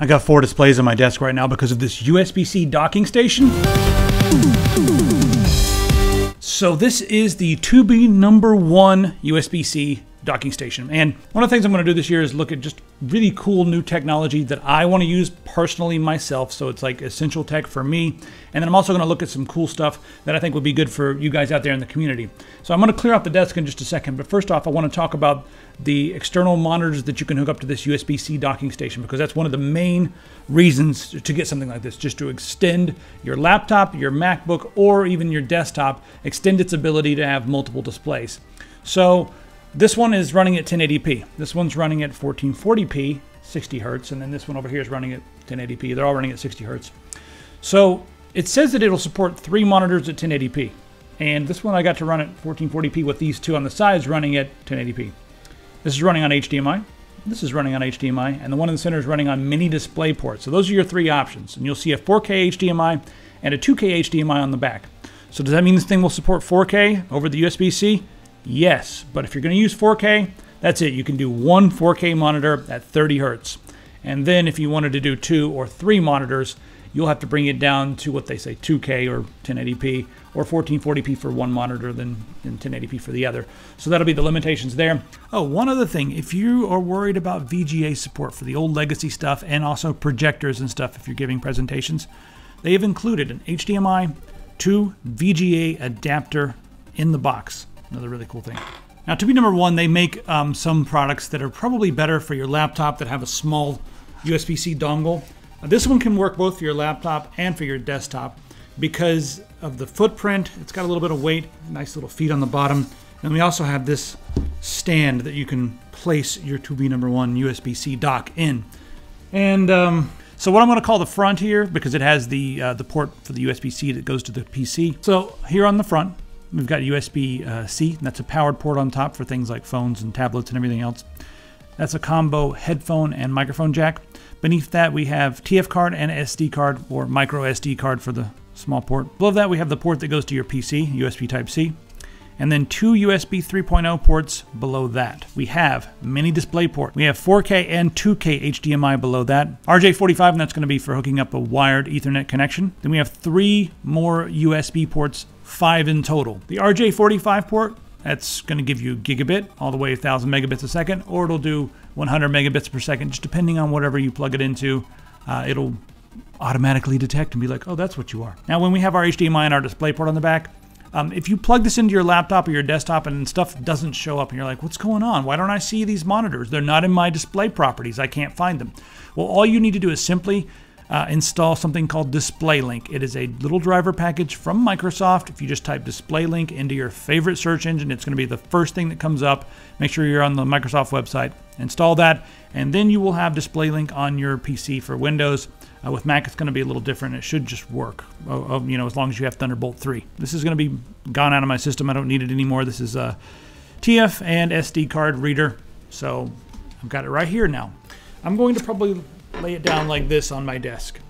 I got four displays on my desk right now because of this USB-C docking station. So this is the Tubi number one USB-C docking station. And one of the things I'm going to do this year is look at just really cool new technology that I want to use personally myself. So it's like essential tech for me. And then I'm also going to look at some cool stuff that I think would be good for you guys out there in the community. So I'm going to clear out the desk in just a second. But first off, I want to talk about the external monitors that you can hook up to this USB-C docking station because that's one of the main reasons to get something like this, just to extend your laptop, your MacBook, or even your desktop, extend its ability to have multiple displays. So this one is running at 1080p. This one's running at 1440p, 60 hertz, and then this one over here is running at 1080p. They're all running at 60 hertz. So it says that it'll support three monitors at 1080p. And this one I got to run at 1440p with these two on the sides running at 1080p. This is running on HDMI. This is running on HDMI, and the one in the center is running on mini display ports. So those are your three options. And you'll see a 4K HDMI and a 2K HDMI on the back. So does that mean this thing will support 4K over the USB-C? Yes, but if you're going to use 4K, that's it. You can do one 4K monitor at 30 hertz. And then if you wanted to do two or three monitors, you'll have to bring it down to what they say 2K or 1080p or 1440p for one monitor, then, then 1080p for the other. So that'll be the limitations there. Oh, one other thing if you are worried about VGA support for the old legacy stuff and also projectors and stuff if you're giving presentations, they have included an HDMI to VGA adapter in the box. Another really cool thing. Now, to be number one, they make um, some products that are probably better for your laptop that have a small USB-C dongle. Now, this one can work both for your laptop and for your desktop because of the footprint. It's got a little bit of weight, nice little feet on the bottom. And we also have this stand that you can place your Tubi number one USB-C dock in. And um, so what I'm going to call the front here, because it has the uh, the port for the USB-C that goes to the PC. So here on the front, We've got USB uh, C, that's a powered port on top for things like phones and tablets and everything else. That's a combo headphone and microphone jack. Beneath that, we have TF card and SD card, or micro SD card for the small port. Below that, we have the port that goes to your PC, USB Type C. And then two USB 3.0 ports below that. We have mini display port. We have 4K and 2K HDMI below that. RJ45, and that's going to be for hooking up a wired Ethernet connection. Then we have three more USB ports five in total. The RJ45 port, that's going to give you gigabit all the way 1000 megabits a second, or it'll do 100 megabits per second, just depending on whatever you plug it into. Uh, it'll automatically detect and be like, oh, that's what you are. Now, when we have our HDMI and our display port on the back, um, if you plug this into your laptop or your desktop and stuff doesn't show up and you're like, what's going on? Why don't I see these monitors? They're not in my display properties. I can't find them. Well, all you need to do is simply uh, install something called DisplayLink. It is a little driver package from Microsoft. If you just type DisplayLink into your favorite search engine, it's going to be the first thing that comes up. Make sure you're on the Microsoft website. Install that, and then you will have DisplayLink on your PC for Windows. Uh, with Mac, it's going to be a little different. It should just work, uh, you know, as long as you have Thunderbolt 3. This is going to be gone out of my system. I don't need it anymore. This is a TF and SD card reader, so I've got it right here now. I'm going to probably lay it down like this on my desk.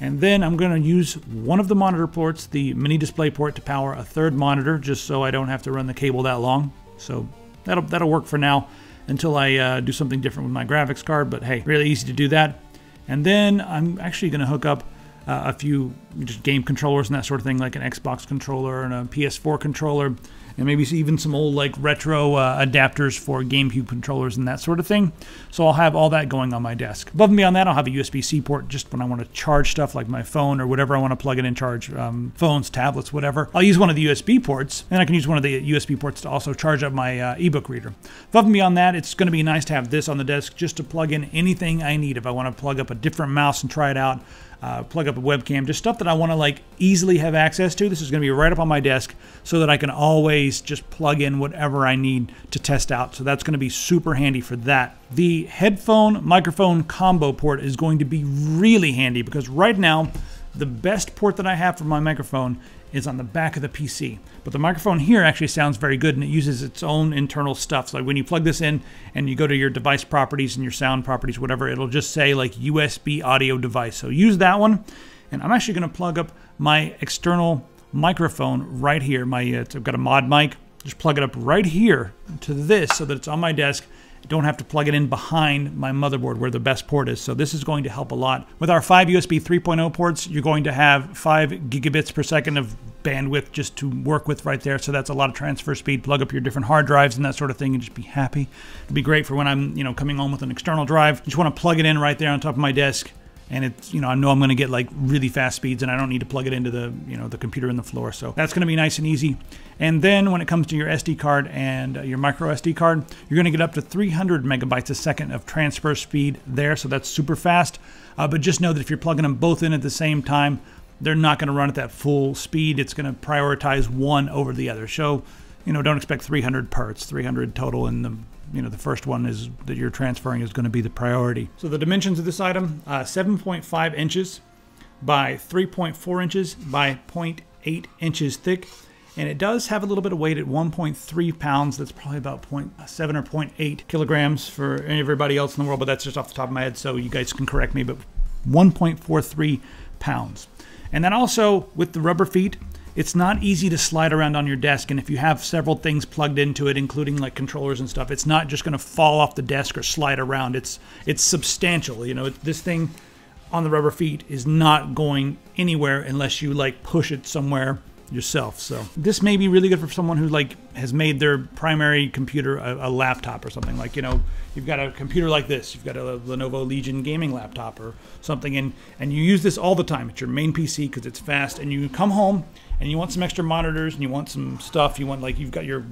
And then I'm going to use one of the monitor ports, the mini display port, to power a third monitor, just so I don't have to run the cable that long. So that'll, that'll work for now until I uh, do something different with my graphics card. But hey, really easy to do that. And then I'm actually going to hook up uh, a few just game controllers and that sort of thing, like an Xbox controller and a PS4 controller, and maybe even some old like retro uh, adapters for GameCube controllers and that sort of thing. So I'll have all that going on my desk. Above and beyond that, I'll have a USB-C port just when I want to charge stuff like my phone or whatever I want to plug it in, charge um, phones, tablets, whatever. I'll use one of the USB ports, and I can use one of the USB ports to also charge up my uh, ebook reader. Above and beyond that, it's going to be nice to have this on the desk just to plug in anything I need. If I want to plug up a different mouse and try it out, uh, plug up a webcam, just stuff that I want to like easily have access to. This is going to be right up on my desk so that I can always just plug in whatever I need to test out. So that's going to be super handy for that. The headphone microphone combo port is going to be really handy because right now the best port that I have for my microphone is on the back of the PC. But the microphone here actually sounds very good and it uses its own internal stuff. So like when you plug this in and you go to your device properties and your sound properties, whatever, it'll just say like USB audio device. So use that one. And I'm actually going to plug up my external microphone right here. My uh, I've got a ModMic. Just plug it up right here to this so that it's on my desk don't have to plug it in behind my motherboard where the best port is. So this is going to help a lot. With our five USB 3.0 ports, you're going to have five gigabits per second of bandwidth just to work with right there. So that's a lot of transfer speed. Plug up your different hard drives and that sort of thing and just be happy. It'd be great for when I'm, you know, coming home with an external drive. Just want to plug it in right there on top of my desk and it's you know I know I'm going to get like really fast speeds and I don't need to plug it into the you know the computer in the floor. So that's going to be nice and easy. And then when it comes to your SD card and uh, your micro SD card you're going to get up to 300 megabytes a second of transfer speed there. So that's super fast. Uh, but just know that if you're plugging them both in at the same time they're not going to run at that full speed. It's going to prioritize one over the other. So you know don't expect 300 parts 300 total in the you know the first one is that you're transferring is going to be the priority. So the dimensions of this item: uh, 7.5 inches by 3.4 inches by 0.8 inches thick, and it does have a little bit of weight at 1.3 pounds. That's probably about 0.7 or 0.8 kilograms for everybody else in the world, but that's just off the top of my head, so you guys can correct me. But 1.43 pounds. And then also with the rubber feet, it's not easy to slide around on your desk. And if you have several things plugged into it, including like controllers and stuff, it's not just going to fall off the desk or slide around. It's it's substantial. You know, this thing on the rubber feet is not going anywhere unless you like push it somewhere yourself. So this may be really good for someone who like has made their primary computer a, a, laptop or something. Like you know, you've got a computer like this, you've got a Lenovo Legion gaming laptop or something, and and you use this all the time. It's your main PC because it's fast, and you come home and you want some extra monitors and you want some stuff. You want like you've got your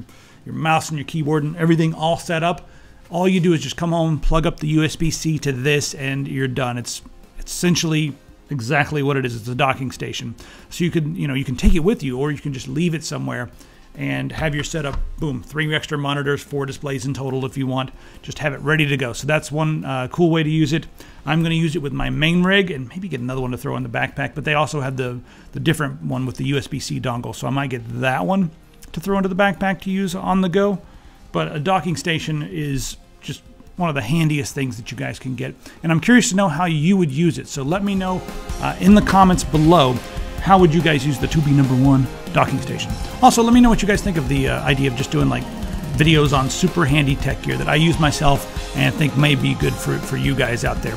your mouse and your keyboard and everything all set up. All you do is just come home, plug up the USB-C to this, and you're done. It's essentially exactly what it is. It's a docking station. So you can, you know, you can take it with you or you can just leave it somewhere and have your setup, boom, three extra monitors, four displays in total if you want. Just have it ready to go. So that's one uh, cool way to use it. I'm going to use it with my main rig and maybe get another one to throw in the backpack, but they also have the, the different one with the USB-C dongle. So I might get that one to throw into the backpack to use on the go. But a docking station is just one of the handiest things that you guys can get. And I'm curious to know how you would use it. So let me know uh, in the comments below how would you guys use the 2B number one docking station. Also, let me know what you guys think of the uh, idea of just doing like videos on super handy tech gear that I use myself and think may be good for, for you guys out there.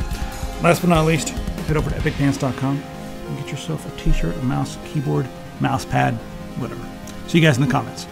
Last but not least, head over to epicpants.com and get yourself a t-shirt, a mouse, a keyboard, mouse pad, whatever. See you guys in the comments.